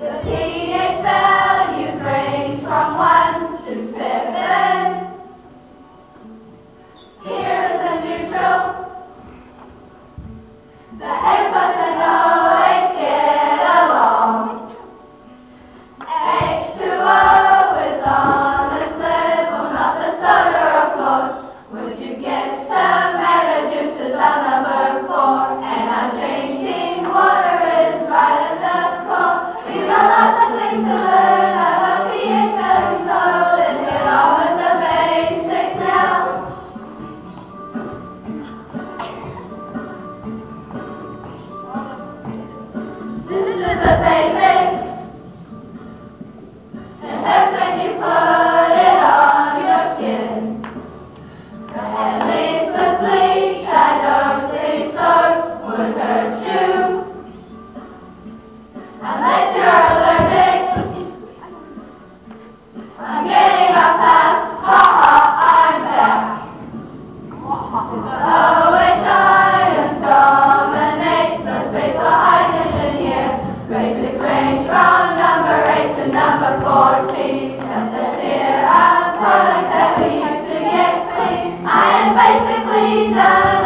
The pH values range from 1 to 7. Here's a neutral. The Senhor. I am basically done.